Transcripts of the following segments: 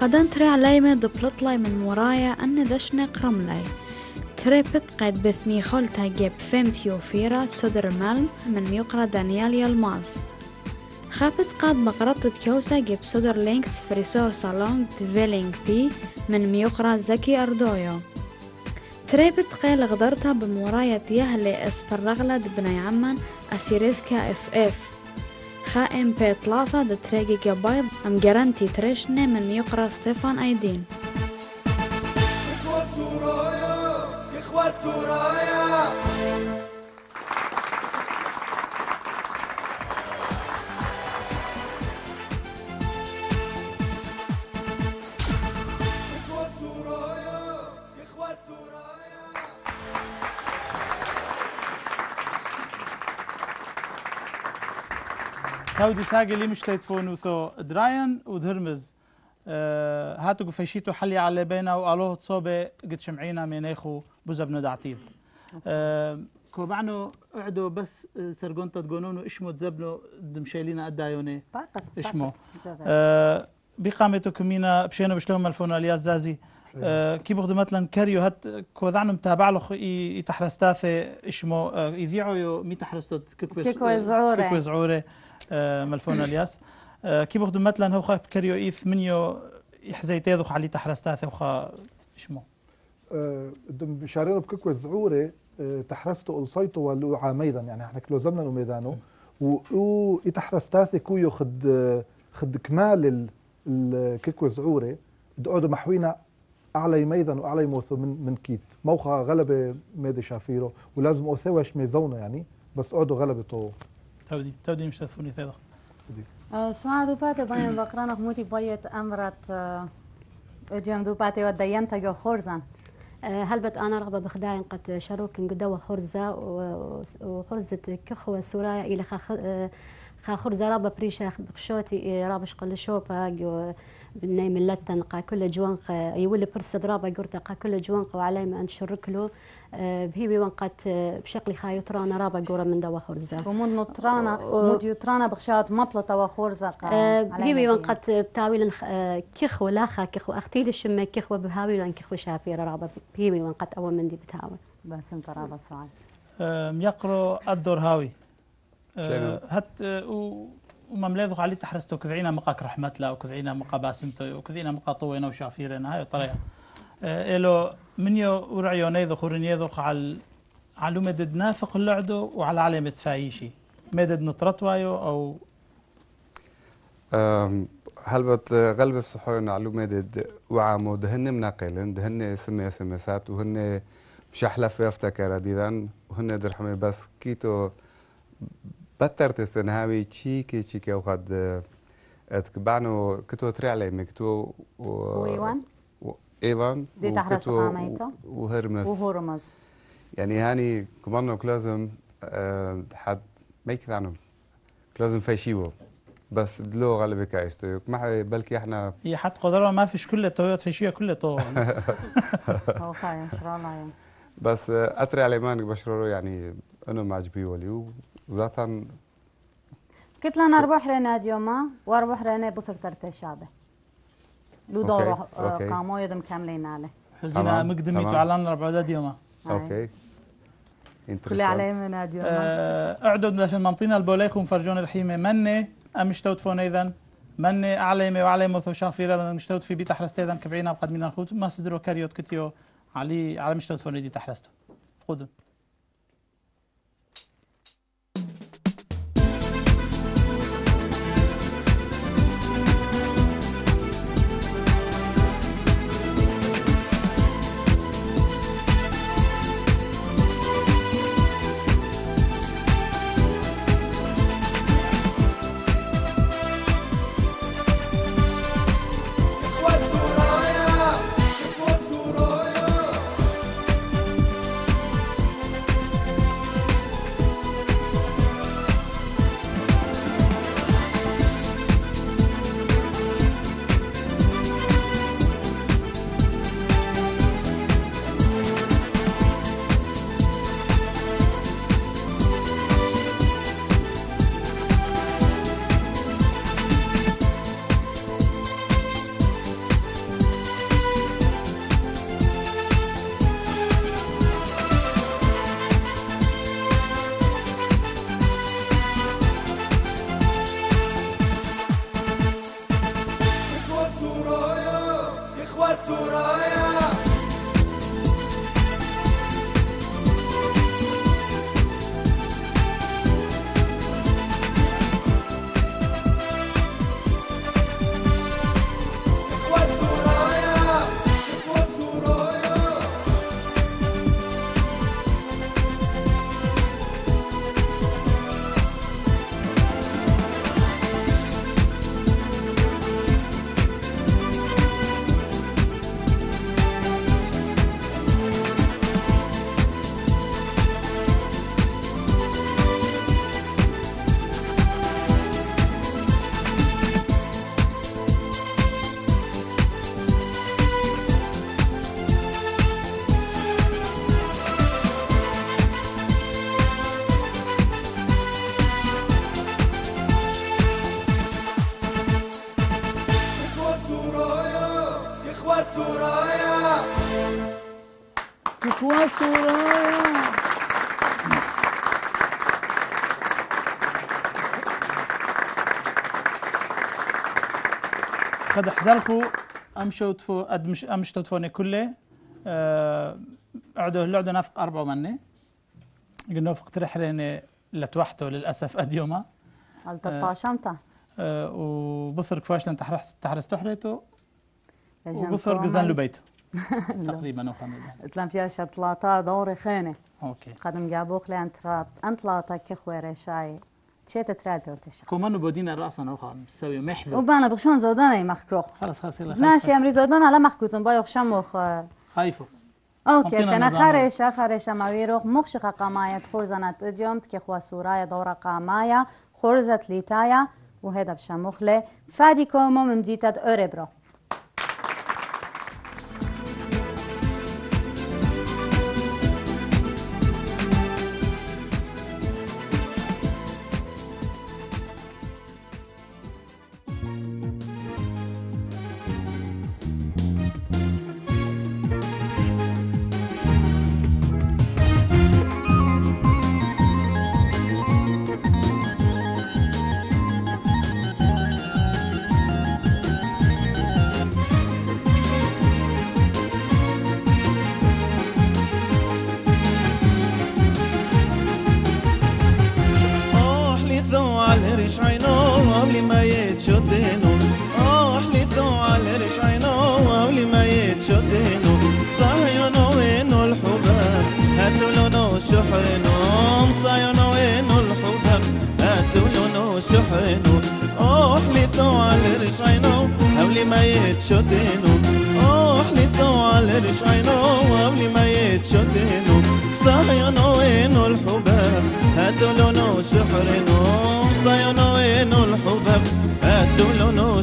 قدن تري عليمة دبلطلاي من ورايا أن دشنا قرملاي تريبت قد بثمي خلتا جيب فيمت يوفيرا صدر ملم من ميقرا دانيال يلماز. خافت قد مقرطة كوسا جيب صدر لينكس فريسور صالون ديفيلينج بي من ميقرا زكي أردويو. تريبت قيل غدرتها بموراية يهلي اسبرغلد بني عمان أسيريسكا إف إف. خائم بي ثلاثة دتريجي جبايض أم جرانتي تريشني من يقرأ ستيفان أيدين إخوة سورايا إخوة سورايا تودي ساقي اللي مش تيتفون ثو دراين ودهرمز آه هاتو قفيشيتو حلي على بينا وقالوه تصوبة قد شمعينا مينيخو بوزبنو دعتيل آه كوبعنو قعدوا بس آه، سرقونتا تقولونو اشمو تزبنو دمشيلينا قدايوني فقط اشمو. آه بقامتو كمينا بشينو بشلوم الفون الياس زازي آه كي بخدو مثلا كاريو هات كوذعنو متابع له يتحرستاثي اشمو يذيعو يو مي تحرستو كيكوي. كيكوي زعورة. آه ملفون الياس. آه كي بخدو مثلا هو خاف كاريو ايث منيو يحزيتي ذوخ علي تحرستاثي وخا اشمو آه، دم بشارينا بككوة زعورة آه، تحرستو قلصيتو ولو عاميدا. يعني إحنا كلو زمنا وميدانو و يتحرستاثي كويو خد آه، خد كمال ال- الككوة زعورة دقعدوا محوينا أعلى ميدان وأعلى موثو من من كيت. موخا غلبة ميدي شافيرو. ولازم أوثوش ميزونا يعني. بس قعدوا غلبته. تودي تودي مش تفوني ثيذخ سمع دوباتي باين بقرانك موتي بايت أمرت اجيم دوباتي ودينتا جو خورزان. آه، هلبت أنا رغبة بخداين قد شروك قدوة خرزة و- وخرزة كخوة سورايا إلى خا خا خرزة رابا بريشة بخشوتي رابش قل شوبا بني ملتن قا كل جوانق يولي برصد رابا قرطة قا كل جوانق وعلي ما أنشرك له آه، بهيبي وانقت بشكل خايطرانا رابا قورة من دوا خرزة. ومود نطرانا و- مود يطرانا بخشات مبلطة وخورزة آه، بهيبي وانقت بتاويل كخوة لاخا كخوة أختيل الشمة كخوة بهاوي وان كخوة شافيرة رابا بهيبي وانقت أول من دي بتاوي بس انت رابا سؤال يقرو الدور هاوي. آه،؟ هت آه، و- وممليذو علي تحرستو كذعينا مقاك رحمتلا وكذعينا مقا باسمتو وكذعينا مقا طوينا وشافيرنا هاي الطريقة. آه، إلو منيو ورعيو نيذو خورن يذوق على على مدد نافق اللعدو وعلى علامة فايشي مدد نطرتوايو أو؟ أم، هلبت غلبة في صحوي نعلو مدد وعامو دهن مناقلن دهن سمي اس ام اسات وهن مش احلف يفتكر ديدان وهن درحمي بس كيتو بتر تستنهاوي تشيكي تشيكي وقد اتكبعنو كتو تري علي مكتو و وإيوان و- ايوان دي تحرس وكتو قاميته. وهرمس وهرمز يعني هاني كمان كلازم آه، حد ما يكذعنهم كلازم فيشيبو بس دلو غالبا كايستو ما بلكي إحنا هي حد قدرة ما فيش كل تويوت فيشية كل تو هو خاين ان شاء الله بس اتري على مانك بشرورو يعني أنا معجبي ولي وذاتا قلت لنا أربع رينا ديوما وأربع رينا بصر ترتي شابة. لو دورو أوكي، أوكي. قاموا يدم كاملين عليه. حزينا مقدمي. تعلن ربع داد يوما. هاي. أوكي. كل عليه من ديوما آه، أعدد عشان منطينا البوليخ ومفرجون الحيمة. مني أم اشتوت فون إذن. مني أعلمي وأعلمي ثو شافيرا مشتوت في بيت أحرست إذن كبعينا وقد من الخوت. ما صدروا كاريوت كتيو. علي على مشتوت فون دي تحرستو خذوا. إخوة إخوة سورايا. كتوا سورايا. قد احزلكو امشوا تفو ادمش امشتو تفوني كله. آه، قعدوا اللعدة نفق أربعة مني. قلنا فقت رحلة لتوحته للأسف أديوما التبقى شمتا آه، وبصر كفاش لأن تحرس تحرس تحريته وبصر قزان له كومل. بيته تقريبا وخمسة تلام شطلاتا دوري خانه أوكي. قدم جابوخ لأن ترات انطلاتا كخوي رشاي تشيت تراد بورتشا كمان بودينا راسنا وخا مسوي محذو وبانا بخشون زودانا يمخكوخ خلاص خلاص يلا ماشي امري زودانا لا مخكوتن بايوخ شموخ خايفه أوكي حطينا فانا نظام. خارشة خارشة ماويروخ مخشقة قاماية خورزنة اديوم تكخوا سورايا دورة قاماية خورزة ليتايا وهذا بشاموخلة فادي كومو ممديتة اوريبرو لونو شحرنو أوح لي ذو على ريش عينو ما يتشدينو أوح لي ذو على ريش عينو ما يتشدينو صايونو وينو الحباب؟ هاتوا لونو سحرنو صايونو وينو الحباب؟ هاتوا لونو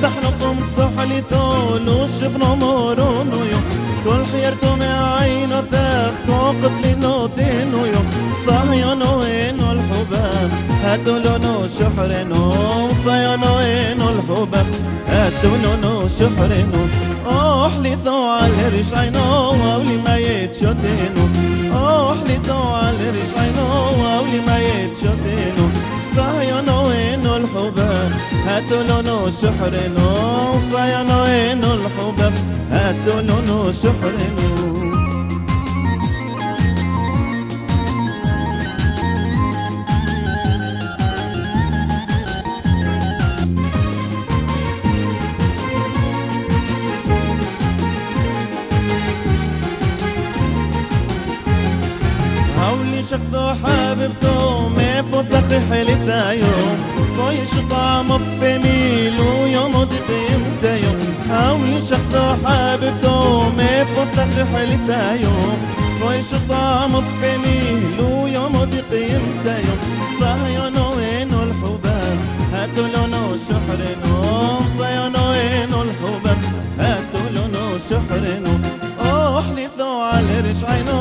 شابح نقم فحلي ثولو شبرو مورونو يوم كل حيرتو مع عينو ثاق كوقت لنوتينو يوم صايونو وينو الحباب هاتوا لونو شحرنو صايونو وينو الحباب هاتوا لونو شحرنو أوح لي ثو على ريش عينو وأولي ما يتشدينو هاتوا لونو شحرنو صايونو وينو الحباب هاتوا لونو هولي شخصو حبيبتو ما فوثخ حلتا يوم فوي شطام في ميلو يوم دقيم يوم هولي شخصو حبيبتو ما فوثخ حلتا يوم فوي شطام في ميلو يوم دقيم يوم صايونو وينو الحباب هاتوا لونو شحرنو صايونو وينو الحباب هاتوا لونو شحرنو اوح لي ثوع رش عينو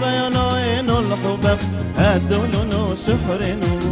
صيونو إنو الحباب. هدولونو شحرنو.